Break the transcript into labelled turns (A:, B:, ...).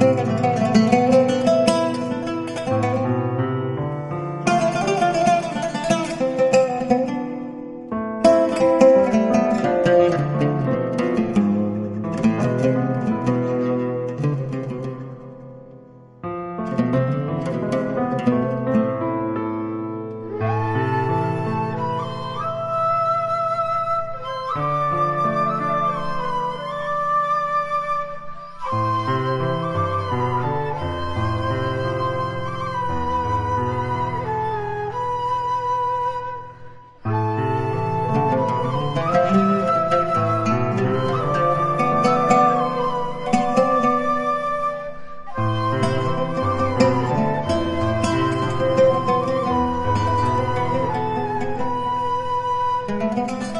A: Thank you. Música